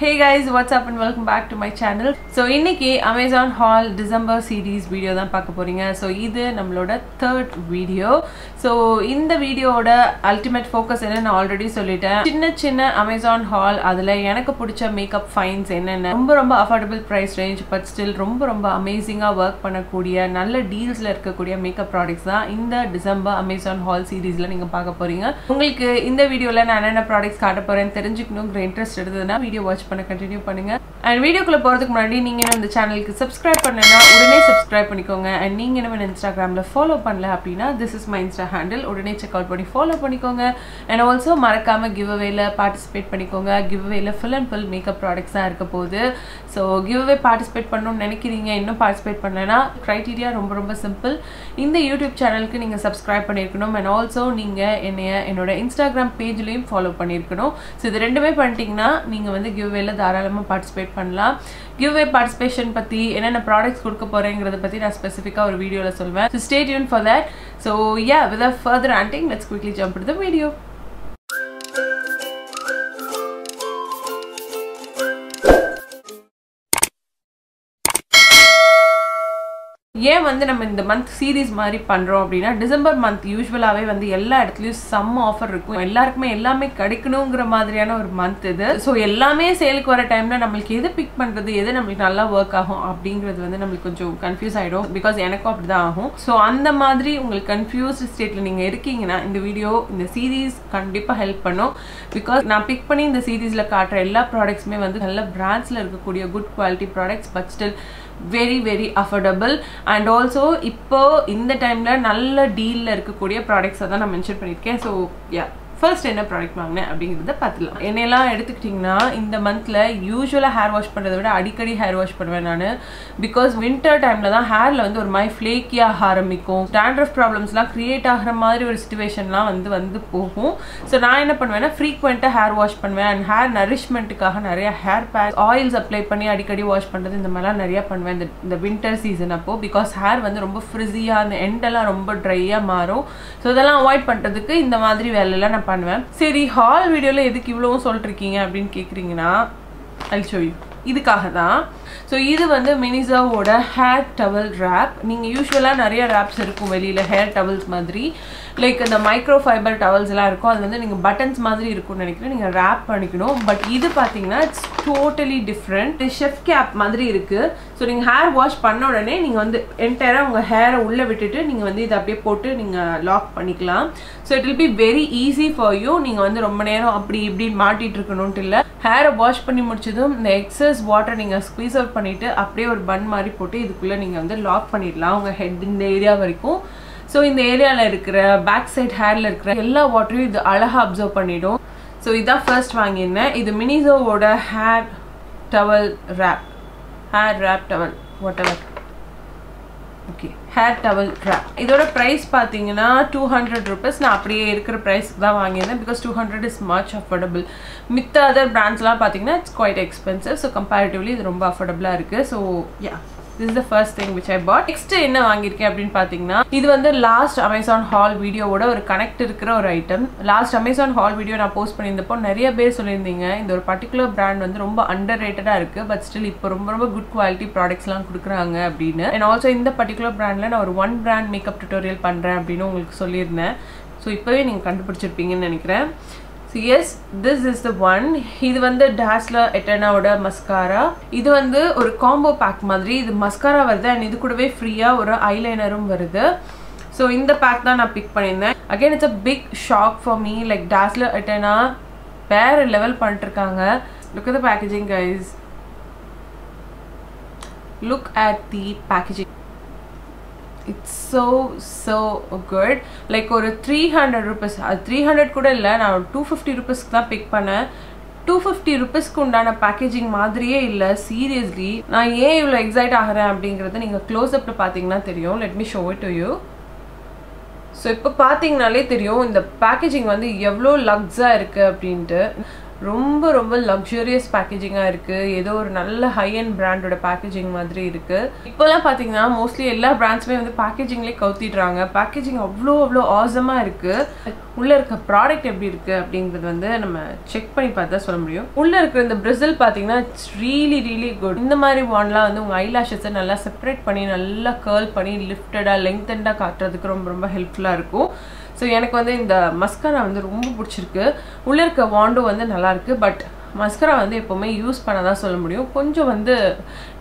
Hey guys what's up and welcome back to my channel so இன்னைக்கு Amazon haul December series video தான் பார்க்க போறீங்க. So இது நம்மளோட தேர்ட் வீடியோ ஸோ இந்த வீடியோவோட அல்டிமேட் ஃபோக்கஸ் என்னன்னு நான் ஆல்ரெடி சொல்லிட்டேன். சின்ன சின்ன அமேசான் ஹால் அதில் எனக்கு பிடிச்ச மேக்கப் ஃபைன்ஸ் என்னென்ன ரொம்ப ரொம்ப affordable price range but still ரொம்ப ரொம்ப அமேசிங்காக ஒர்க் பண்ணக்கூடிய நல்ல டீல்ஸில் இருக்கக்கூடிய மேக்கப் ப்ராடக்ட்ஸ் தான் இந்த டிசம்பர் அமேசான் ஹால் சீரீஸில் நீங்கள் பார்க்க போறீங்க. உங்களுக்கு இந்த வீடியோவில் நான் என்னென்ன ப்ராடக்ட்ஸ் காட்ட போகிறேன் தெரிஞ்சுக்கணுங்கிற இன்ட்ரெஸ்ட் இருந்ததுன்னா வீடியோ வாட்ச் பண்ண கண்டினியூ பண்ணுங்க. அண்ட் வீடியோக்குள்ள போகிறதுக்கு முன்னாடி நீங்கள் என்ன இந்த சேனலுக்கு சப்ஸ்கிரைப் பண்ணனா உடனே சப்ஸ்கிரைப் பண்ணிக்கோங்க. அண்ட் நீங்கள் என்ன இன்ஸ்டாகிராமில் ஃபாலோ பண்ணல அப்படின்னா this is my insta handle உடனே செக் அவுட் பண்ணி ஃபாலோ பண்ணிக்கோங்க. அண்ட் ஆல்சோ மறக்காம கிவ் அவேல பார்ட்டிசிபேட் பண்ணிக்கோங்க. Give அவேல full and full makeup products தான் இருக்க போகுது. ஸோ கிவ் அவே பார்ட்டிசிபேட் பண்ணணும்னு நினைக்கிறீங்க இன்னும் பார்ட்டிசிபேட் பண்ணனா க்ரைட்டீரியா ரொம்ப ரொம்ப சிம்பிள் இந்த யூடியூப் சேனலுக்கு நீங்கள் சப்ஸ்கிரைப் பண்ணியிருக்கணும். அண்ட் ஆல்சோ நீங்கள் என்னைய என்னோட இன்ஸ்டாகிராம் பேஜ்லேயும் ஃபாலோ பண்ணியிருக்கணும். ஸோ இது ரெண்டுமே பண்ணிட்டீங்கன்னா நீங்கள் வந்து கிவ்வேல தாராளமாக பார்ட்டிசிபேட் பண்ணலாம். கிவ்வே பார்ட்டிசிபேஷன் பற்றி என்னென்ன ப்ராடக்ட்ஸ் கொடுக்க போகிறேங்கிறத பற்றி நான் ஸ்பெசிஃபிக்காக ஒரு வீடியோவில் சொல்வேன். So stay tuned for that so yeah with further ஆண்டிங் let's quickly jump to the video ஏன் வந்து நம்ம இந்த மந்த் சீரீஸ் மாதிரி பண்ணுறோம் அப்படின்னா டிசம்பர் மந்த் யூஸ்வலாகவே வந்து எல்லா இடத்துலையும் செம்ம ஆஃபர் இருக்கும். எல்லாருக்குமே எல்லாமே கிடைக்கணுங்கிற மாதிரியான ஒரு மந்த் இது. ஸோ எல்லாமே சேலுக்கு வர டைமில் நம்மளுக்கு எது பிக் பண்ணுறது எது நம்மளுக்கு நல்லா ஒர்க் ஆகும் அப்படிங்கிறது வந்து நம்மளுக்கு கொஞ்சம் கன்ஃபியூஸ் ஆகிடும் பிகாஸ் எனக்கும் அப்படி தான் ஆகும். ஸோ அந்த மாதிரி உங்களுக்கு கன்ஃபியூஸ்ட் ஸ்டேட்டில் நீங்கள் இருக்கீங்கன்னா இந்த வீடியோ இந்த சீரீஸ் கண்டிப்பாக ஹெல்ப் பண்ணும். பிகாஸ் நான் பிக் பண்ணி இந்த சீரீஸில் காட்டுற எல்லா ப்ராடக்ட்ஸுமே வந்து நல்ல பிராண்ட்ஸில் இருக்கக்கூடிய good quality products but still very very affordable and also இப்போ இந்த டைமில் நல்ல டீலில் இருக்கக்கூடிய ப்ராடக்ட்ஸை தான் நான் மென்ஷன் பண்ணியிருக்கேன். ஸோ யா ஃபர்ஸ்ட் என்ன ப்ராடக்ட் வாங்கினேன் அப்படிங்கிறத பார்த்துலாம் என்னெல்லாம் எடுத்துக்கிட்டிங்கன்னா இந்த மந்தில் யூஸ்வலாக ஹேர் வாஷ் பண்ணுறதை விட அடிக்கடி ஹேர் வாஷ் பண்ணுவேன் நான். பிகாஸ் வின்டர் டைமில் தான் ஹேரில் வந்து ஒரு மாதிரி ஃப்ளேக்கியாக ஆரம்பிக்கும். ஸ்டாண்ட்ரஃப் ப்ராப்ளம்ஸ்லாம் க்ரியேட் ஆகிற மாதிரி ஒரு சுச்சுவேஷன்லாம் வந்து வந்து போகும். ஸோ நான் என்ன பண்ணுவேன்னா ஃப்ரீக்வெண்ட்டாக ஹேர் வாஷ் பண்ணுவேன். அண்ட் ஹேர் நரிஷ்மெண்ட்டுக்காக நிறைய ஹேர் பேக் ஆயில்ஸ் அப்ளை பண்ணி அடிக்கடி வாஷ் பண்ணுறது இந்த மாதிரிலாம் நிறையா பண்ணுவேன் இந்த இந்த வின்டர் சீசன் அப்போது பிகாஸ் ஹேர் வந்து ரொம்ப ஃப்ரிஸியாக அந்த எண்டெல்லாம் ரொம்ப ட்ரையாக மாறும். ஸோ இதெல்லாம் அவாய்ட் பண்ணுறதுக்கு இந்த மாதிரி வேலையெல்லாம் நான் பண்ணுவேன். சரி ஹால் வீடியோவில் எதுக்கு இவ்வளவும் சொல்லிட்டுருக்கீங்க அப்படின்னு கேட்குறீங்கன்னா ஐ ஷோ யூ இதுக்காக தான் ஸோ இது வந்து மினிசாவோட ஹேர் டவல் ரேப் நீங்கள் யூஸ்வலாக நிறைய ரேப்ஸ் இருக்கும் வெளியில் ஹேர் டவல்ஸ் மாதிரி. லைக் இந்த மைக்ரோ ஃபைபர் டவல்ஸ் எல்லாம் இருக்கும். அது வந்து நீங்கள் பட்டன்ஸ் மாதிரி இருக்கும்னு நினைக்கிறேன். நீங்கள் ரேப் பண்ணிக்கணும். பட் இது பார்த்தீங்கன்னா it's totally different chef cap மாதிரி இருக்குது ஸோ நீங்கள் ஹேர் வாஷ் பண்ண உடனே நீங்கள் வந்து என்டையராக உங்கள் ஹேரை உள்ளே விட்டுட்டு நீங்கள் வந்து இதை அப்படியே போட்டு நீங்கள் லாக் பண்ணிக்கலாம். So it will be very easy for you நீங்கள் வந்து ரொம்ப நேரம் அப்படி இப்படி மாட்டிகிட்டு இருக்கணும்ட்டு இல்லை. ஹேரை வாஷ் பண்ணி முடிச்சதும் இந்த எக்ஸஸ் வாட்டர் நீங்கள் ஸ்குவீஸ் அவுட் பண்ணிவிட்டு அப்படியே ஒரு பன் மாதிரி போட்டு இதுக்குள்ளே நீங்கள் வந்து லாக் பண்ணிடலாம். உங்கள் ஹெட் இந்த ஏரியா வரைக்கும். ஸோ இந்த ஏரியாவில் இருக்கிற பேக் சைட் ஹேரில் இருக்கிற எல்லா வாட்டரையும் இது அழகாக அப்சர்வ் பண்ணிடும். ஸோ இதான் ஃபர்ஸ்ட் வாங்கியிருந்தேன். இது மினிசோவோட hair towel wrap hair wrap towel whatever okay hair towel wrap இதோட ப்ரைஸ் பார்த்தீங்கன்னா டூ ஹண்ட்ரட் ருபீஸ் நான் அப்படியே இருக்கிற ப்ரைஸ்க்கு தான் வாங்கியிருந்தேன். Because two hundred is much affordable மித்த அதர் பிராண்ட்ஸ்லாம் பார்த்தீங்கன்னா it's quite expensive so comparatively இது ரொம்ப அஃபோர்டபுளாக இருக்குது so yeah this is the first thing which I bought next என்ன வாங்கியிருக்கேன் அப்படின்னு பார்த்தீங்கன்னா இது வந்து லாஸ்ட் அமேசான் ஹால் வீடியோவோட ஒரு கனெக்ட் இருக்கிற ஒரு item last Amazon haul video நான் போஸ்ட் பண்ணியிருந்தப்போ நிறைய பேர் சொல்லியிருந்தீங்க இந்த ஒரு பர்டிகுலர் பிராண்ட் வந்து ரொம்ப அண்டர் ரேட்டடாக இருக்குது பட் ஸ்டில் இப்போ ரொம்ப ரொம்ப குட் குவாலிட்டி ப்ராடக்ட்ஸ்லாம் கொடுக்குறாங்க அப்படின்னு. அண்ட் ஆல்சோ இந்த பர்டிகுலர் பிராண்டில் நான் ஒரு ஒன் பிராண்ட் மேக்கப் டுட்டோரியல் பண்ணுறேன் அப்படின்னு உங்களுக்கு சொல்லியிருந்தேன். ஸோ இப்போவே நீங்கள் கண்டுபிடிச்சிருப்பீங்கன்னு நினைக்கிறேன். So yes this is the one இது வந்து டேஸ்லர் எட்டனாவோட மஸ்காரா இது வந்து ஒரு காம்போ பேக் மாதிரி. இது மஸ்காரா வருது அண்ட் இது கூடவே ஃப்ரீயாக ஒரு ஐலைனரும் வருது. ஸோ இந்த பேக் தான் நான் பிக் பண்ணியிருந்தேன். Again it's a big shock for me like Dazller எட்டனா வேறு லெவல் பண்ணிட்டுருக்காங்க. Look the packaging guys look at the packaging it's so so good like ஒரு த்ரீ ஹண்ட்ரட் ருபீஸ் அது த்ரீ ஹண்ட்ரட் கூட இல்லை நான் ஒரு டூ ஃபிஃப்டி ருபீஸ்க்கு தான் பிக் பண்ணேன். டூ ஃபிஃப்டி ருபீஸ்க்கு உண்டான பேக்கேஜிங் மாதிரியே இல்லை சீரியஸ்லி நான் ஏன் இவ்வளோ எக்ஸைட் ஆகிறேன் அப்படிங்கிறத நீங்கள் க்ளோஸ்அப்பில் பார்த்தீங்கன்னா தெரியும். Let me show it to you so இப்போ பார்த்தீங்கனாலே தெரியும் இந்த பேக்கேஜிங் வந்து எவ்வளோ லக்ஸாக இருக்குது அப்படின்ட்டு. ரொம்ப ரொம்ப லக்ஸுரியஸ் பேக்கேஜிங்காக இருக்குது ஏதோ ஒரு நல்ல ஹை அண்ட் பிராண்டோட பேக்கேஜிங் மாதிரி இருக்குது இப்போலாம் பார்த்தீங்கன்னா மோஸ்ட்லி எல்லா பிராண்ட்ஸுமே வந்து பேக்கேஜிங்லேயே கவுத்திடுறாங்க. பேக்கேஜிங் அவ்வளோ அவ்வளோ ஆசமாக இருக்குது உள்ளே இருக்க ப்ராடக்ட் எப்படி இருக்குது அப்படிங்கிறது வந்து நம்ம செக் பண்ணி பார்த்தா சொல்ல முடியும். உள்ளே இருக்கிற இந்த பிரிசில் பார்த்தீங்கன்னா இட்ஸ் ரீலி ரீலி குட் இந்த மாதிரி வான்லாம் வந்து உங்கள் ஐலாஷஸை நல்லா செப்பரேட் பண்ணி நல்லா கேர்ள் பண்ணி லிஃப்டடாக லெங்க்தண்டாக காட்டுறதுக்கு ரொம்ப ரொம்ப ஹெல்ப்ஃபுல்லாக இருக்கும். ஸோ எனக்கு வந்து இந்த மஸ்காரா வந்து ரொம்ப பிடிச்சிருக்கு. உள்ளே இருக்க வாண்டும் வந்து நல்லாயிருக்கு பட் மஸ்கரா வந்து எப்போவுமே யூஸ் பண்ண தான் சொல்ல முடியும். கொஞ்சம் வந்து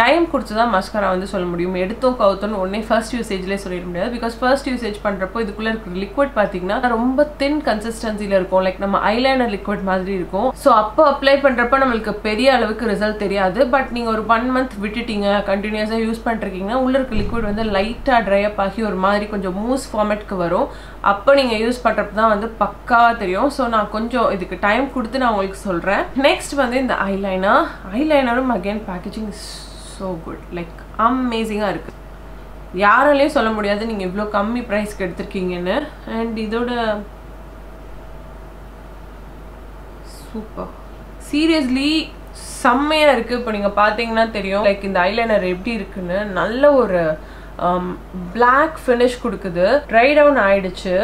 டைம் கொடுத்து தான் மஸ்கரா வந்து சொல்ல முடியும். எடுத்தோம் கவுத்தோன்னு உடனே ஃபர்ஸ்ட் யூசேஜ்லேயே சொல்லிட முடியாது. பிகாஸ் ஃபர்ஸ்ட் யூசேஜ் பண்ணுறப்போ இதுக்குள்ளே இருக்கிற லிக்விட் பார்த்தீங்கன்னா ரொம்ப தின் கன்சிஸ்டன்சியில் இருக்கும். லைக் நம்ம ஐலைனர் லிக்விட் மாதிரி இருக்கும். ஸோ அப்போ அப்ளை பண்ணுறப்ப நம்மளுக்கு பெரிய அளவுக்கு ரிசல்ட் தெரியாது. பட் நீங்கள் ஒரு ஒன் மந்த் விட்டுட்டீங்க கண்டினியூஸாக யூஸ் பண்ணிருக்கீங்கன்னா உள்ளே இருக்க லிக்விட் வந்து லைட்டாக ட்ரை அப் ஆகி ஒரு மாதிரி கொஞ்சம் மூஸ் ஃபார்மேட்க்கு வரும். அப்போ நீங்கள் யூஸ் பண்ணுறப்ப தான் வந்து பக்காவாக தெரியும். ஸோ நான் கொஞ்சம் இதுக்கு டைம் கொடுத்து நான் உங்களுக்கு சொல்கிறேன் நெக்ஸ்ட் வந்து இந்த eyeliner ஐலைனரும் again packaging so good like அமேசிங்காக இருக்குது யாராலையும் சொல்ல முடியாது நீங்கள் இவ்வளோ கம்மி ப்ரைஸ்க்கு எடுத்திருக்கீங்கன்னு. அண்ட் இதோட சூப்பர் சீரியஸ்லி செம்மையாக இருக்குது இப்போ நீங்கள் பார்த்தீங்கன்னா தெரியும். லைக் இந்த ஐலைனர் எப்படி இருக்குன்னு. நல்ல ஒரு பிளாக் ஃபினிஷ் கொடுக்குது. ட்ரை டவுன் ஆயிடுச்சு.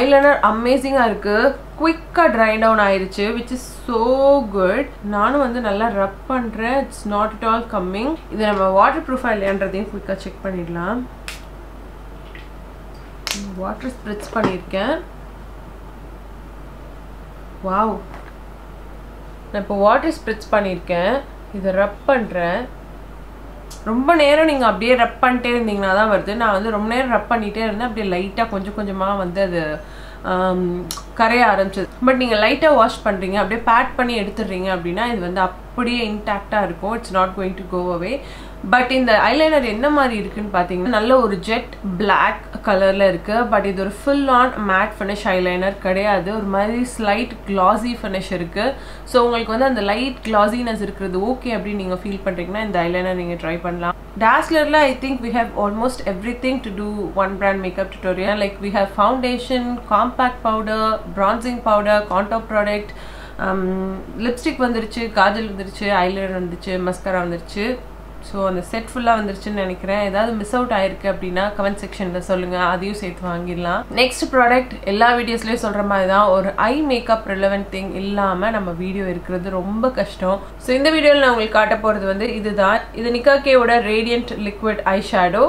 ஐலைனர் அமேசிங்காக இருக்குது குயிக்காக ட்ரை டவுன் ஆயிடுச்சு விச் இஸ் ஸோ குட் நானும் வந்து நல்லா ரப் பண்ணுறேன் it's not at all coming இது நம்ம வாட்டர் ப்ரூஃபாக இல்லையான்றதையும் குயிக்காக செக் பண்ணிடலாம். வாட்டர் ஸ்ப்ரிட்ஸ் பண்ணியிருக்கேன். வாவ் நான் இப்போ வாட்டர் ஸ்ப்ரிட்ஸ் பண்ணியிருக்கேன். இதை ரப் பண்ணுறேன் ரொம்ப நேரம் நீங்கள் அப்படியே ரப் பண்ணிட்டே இருந்தீங்கன்னா தான் வருது. நான் வந்து ரொம்ப நேரம் ரப் பண்ணிகிட்டே இருந்தேன். அப்படியே லைட்டாக கொஞ்சம் கொஞ்சமாக வந்து அது கரைய ஆரம்பிச்சது. பட் நீங்கள் லைட்டாக வாஷ் பண்ணுறீங்க அப்படியே பேட் பண்ணி எடுத்துடுறீங்க அப்படின்னா இது வந்து அப்படியே இன்டாக்டாக இருக்கும். It's not going to go away but இந்த ஐலைனர் என்ன மாதிரி இருக்குன்னு பார்த்தீங்கன்னா நல்ல ஒரு ஜெட் பிளாக் கலரில் இருக்குது பட் இது ஒரு full on matte finish eyeliner கிடையாது. ஒரு மாதிரி ஸ்லைட் கிளாசி ஃபினிஷ் இருக்குது ஸோ உங்களுக்கு வந்து அந்த லைட் கிளாசினஸ் இருக்கிறது ஓகே அப்படின்னு நீங்கள் ஃபீல் பண்ணுறீங்கன்னா இந்த ஐலைனர் நீங்கள் ட்ரை பண்ணலாம். டாஸ்லரில் I think we have almost everything to do one brand makeup tutorial like we have foundation compact powder bronzing powder contour product lipstick வந்துருச்சு காஜல் வந்துருச்சு ஐலைனர் வந்துருச்சு மஸ்கரா வந்துருச்சு. ஸோ அந்த செட் ஃபுல்லாக வந்துருச்சுன்னு நினைக்கிறேன். ஏதாவது மிஸ் அவுட் ஆயிருக்கு அப்படின்னா கமெண்ட் செக்ஷனில் சொல்லுங்கள் அதையும் சேர்த்து வாங்கிடலாம். நெக்ஸ்ட் ப்ராடக்ட் எல்லா வீடியோஸ்லேயும் சொல்கிற மாதிரி தான் ஒரு ஐ மேக்கப் ரிலவெண்ட் திங் இல்லாமல் நம்ம வீடியோ இருக்கிறது ரொம்ப கஷ்டம். ஸோ இந்த வீடியோவில் நான் உங்களுக்கு காட்ட போகிறது வந்து இதுதான். இது நிக்காக்கேவோட radiant liquid eye shadow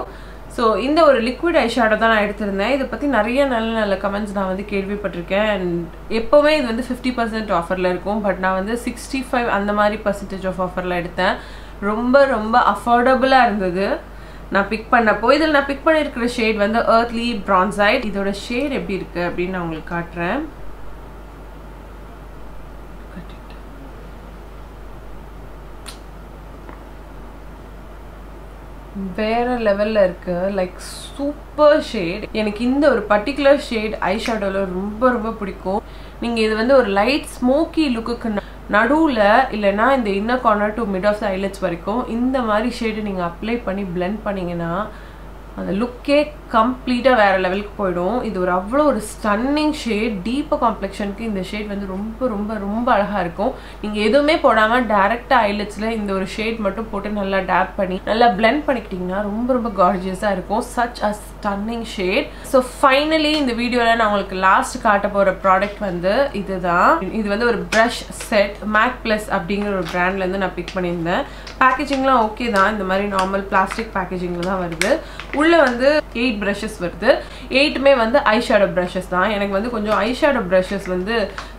so இந்த ஒரு லிக்விட் ஐ ஷேடோ தான் நான் எடுத்திருந்தேன். இதை பற்றி நிறைய நல்ல நல்ல கமெண்ட்ஸ் நான் வந்து கேள்விப்பட்டிருக்கேன். அண்ட் எப்போவுமே இது வந்து ஃபிஃப்டி பர்சன்ட் ஆஃபரில் இருக்கும். பட் நான் வந்து சிக்ஸ்டி ஃபைவ் அந்த மாதிரி பர்சன்டேஜ் ஆஃப் ஆஃபரில் எடுத்தேன். ரொம்ப ரொம்ப அஃபோர்டபுளாக இருந்தது. நான் பிக் பண்ணப்போ இதில் நான் பிக் பண்ணியிருக்கிற ஷேட் வந்து ஏர்த்லி ப்ரான்சைட் இதோட ஷேட் எப்படி இருக்கு அப்படின்னு நான் உங்களுக்கு காட்டுறேன். வேற லெவல்ல இருக்கு. லைக் சூப்பர் ஷேட் எனக்கு இந்த ஒரு பர்டிகுலர் ஷேட் ஐ ஷேடோவில் ரொம்ப ரொம்ப பிடிக்கும். நீங்கள் இது வந்து ஒரு லைட் ஸ்மோக்கி லுக்குக்கு நடுவில் இல்லைனா இந்த inner corner to mid of the eyelids வரைக்கும் இந்த மாதிரி ஷேடு நீங்கள் அப்ளை பண்ணி பிளெண்ட் பண்ணிங்கன்னா அந்த லுக்கே கம்ப்ளீட்டாக வேறு லெவலுக்கு போயிடும். இது ஒரு அவ்வளோ ஒரு ஸ்டன்னிங் ஷேட் டீப்பாக காம்ப்ளெக்ஷனுக்கு இந்த ஷேட் வந்து ரொம்ப ரொம்ப ரொம்ப அழகாக இருக்கும். நீங்கள் எதுவுமே போடாமல் டேரெக்டாக ஐலட்ஸில் இந்த ஒரு ஷேட் மட்டும் போட்டு நல்லா டேப் பண்ணி நல்லா பிளெண்ட் பண்ணிக்கிட்டிங்கன்னா ரொம்ப ரொம்ப கார்ஜியஸாக இருக்கும். Such a stunning shade so finally இந்த வீடியோவில் நான் உங்களுக்கு லாஸ்ட் காட்ட போகிற ப்ராடக்ட் வந்து இதுதான். இது வந்து ஒரு ப்ரஷ் செட் மேக் ப்ளஸ் அப்படிங்கிற ஒரு பிராண்ட்லேருந்து நான் பிக் பண்ணியிருந்தேன். பேக்கேஜிங்லாம் ஓகே தான். இந்த மாதிரி நார்மல் பிளாஸ்டிக் பேக்கேஜிங்கில் தான் வருது. உள்ளே வந்து எயிட் ப்ரஷஸ் வருது. எயிட்டுமே வந்து ஐ ஷேடோ ப்ரஷஸ் தான். எனக்கு வந்து கொஞ்சம் ஐ ஷேடோ ப்ரஷஸ் வந்து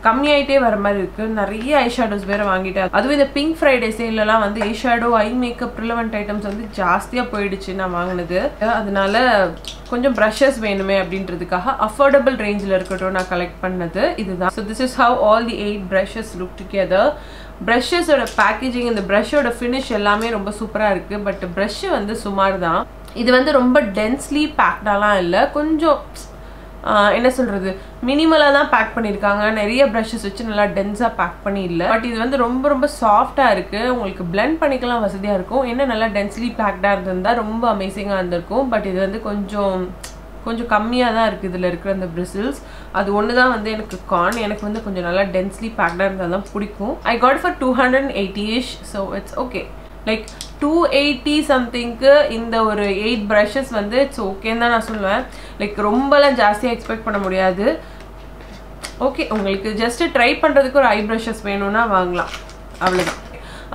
கம்மியாயிட்டே வர மாதிரி இருக்குது நிறைய ஐ ஷேடோஸ் வேறு வாங்கிட்டேன். அதுவும் இந்த பிங்க் ஃப்ரைடே சேலெலாம் வந்து eye shadow eye makeup relevant items வந்து ஜாஸ்தியாக போயிடுச்சு நான் வாங்கினது. அதனால கொஞ்சம் ப்ரஷஸ் வேணுமே அப்படின்றதுக்காக அஃபோர்டபுள் ரேஞ்சில் இருக்கட்டும் நான் கலெக்ட் பண்ணது இதுதான். So this is how all the eight brushes look together ப்ரஷஸோட packaging இந்த ப்ரஷ்ஷோட ஃபினிஷ் எல்லாமே ரொம்ப சூப்பராக இருக்குது பட் ப்ரஷ் வந்து சுமார் தான் இது வந்து ரொம்ப டென்ஸ்லி பேக்டாலாம் இல்லை. கொஞ்சம் என்ன சொல்கிறது மினிமலாக தான் பேக் பண்ணியிருக்காங்க நிறைய ப்ரஷஸ் வச்சு நல்லா டென்ஸாக பேக் பண்ணி இல்லை. பட் இது வந்து ரொம்ப ரொம்ப சாஃப்டாக இருக்குது உங்களுக்கு பிளெண்ட் பண்ணிக்கலாம் வசதியாக இருக்கும். என்ன நல்லா டென்ஸ்லி பேக்டாக இருந்திருந்தால் ரொம்ப அமேசிங்காக இருந்திருக்கும். பட் இது வந்து கொஞ்சம் கொஞ்சம் கம்மியாக தான் இருக்குது இதில் இருக்கிற அந்த பிரிசில்ஸ் அது ஒன்று தான் வந்து எனக்கு கான் எனக்கு வந்து கொஞ்சம் நல்லா டென்ஸ்லி பேக்டாக இருந்தால் தான் பிடிக்கும். I got for two hundred and eighty ish so it's okay like two eighty சம்திங்க்கு இந்த ஒரு எயிட் ப்ரஷஸ் வந்து இட்ஸ் ஓகேன்னு தான் நான் சொல்லுவேன். லைக் ரொம்பலாம் ஜாஸ்தியாக எக்ஸ்பெக்ட் பண்ண முடியாது. ஓகே உங்களுக்கு ஜஸ்ட் ட்ரை பண்ணுறதுக்கு ஒரு ஐ ப்ரஷஸ் வேணும்னா வாங்கலாம். அவ்வளோதான்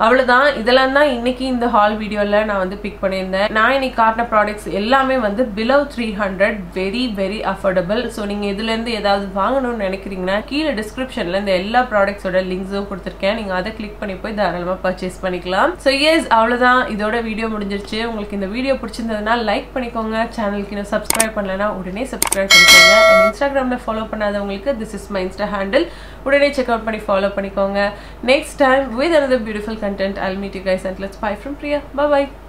அவ்வளோதான் இதெல்லாம் தான் இன்னைக்கு இந்த ஹால் வீடியோவில் நான் வந்து பிக் பண்ணியிருந்தேன். நான் இன்னைக்கு காட்டின ப்ராடக்ட்ஸ் எல்லாமே வந்து below three hundred very very affordable so நீங்கள் இதுலேருந்து ஏதாவது வாங்கணும்னு நினைக்கிறீங்கன்னா கீழே டிஸ்கிரிப்ஷனில் இந்த எல்லா ப்ராடக்ட்ஸோட லிங்க்ஸும் கொடுத்துருக்கேன். நீங்கள் அதை கிளிக் பண்ணி போய் தாராளமாக பர்ச்சேஸ் பண்ணிக்கலாம். ஸோ எஸ் அவ்வளோதான் இதோட வீடியோ முடிஞ்சிருச்சு. உங்களுக்கு இந்த வீடியோ பிடிச்சிருந்ததுன்னா லைக் பண்ணிக்கோங்க. சேனலுக்கு இன்னும் சப்ஸ்கிரைப் பண்ணலன்னா உடனே சப்ஸ்கிரைப் பண்ணிக்கோங்க. அண்ட் இன்ஸ்டாகிராமில் follow பண்ணாதவங்களுக்கு this is my insta handle உடனே செக் அவுட் பண்ணி ஃபாலோ பண்ணிக்கோங்க. Next time with another beautiful content. I'll meet you guys and let's bye from priya. Bye bye